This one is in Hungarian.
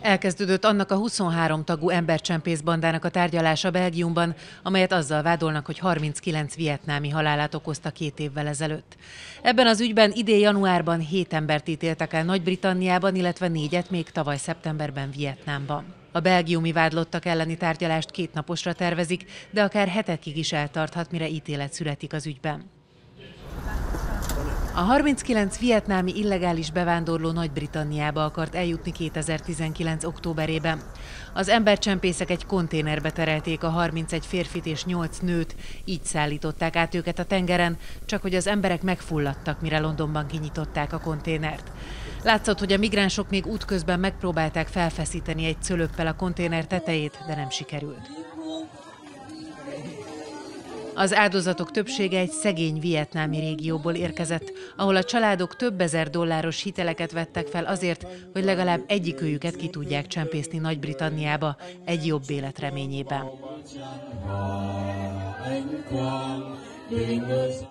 Elkezdődött annak a 23 tagú embercsempész bandának a tárgyalása Belgiumban, amelyet azzal vádolnak, hogy 39 vietnámi halálát okozta két évvel ezelőtt. Ebben az ügyben idén januárban 7 embert ítéltek el Nagy-Britanniában, illetve négyet még tavaly szeptemberben Vietnámban. A belgiumi vádlottak elleni tárgyalást két naposra tervezik, de akár hetekig is eltarthat, mire ítélet születik az ügyben. A 39 vietnámi illegális bevándorló Nagy-Britanniába akart eljutni 2019. októberében. Az embercsempészek egy konténerbe terelték a 31 férfit és 8 nőt, így szállították át őket a tengeren, csak hogy az emberek megfulladtak, mire Londonban kinyitották a konténert. Látszott, hogy a migránsok még útközben megpróbálták felfeszíteni egy cölöppel a konténer tetejét, de nem sikerült. Az áldozatok többsége egy szegény vietnámi régióból érkezett, ahol a családok több ezer dolláros hiteleket vettek fel azért, hogy legalább egyikőjüket ki tudják csempészni Nagy-Britanniába egy jobb élet reményében.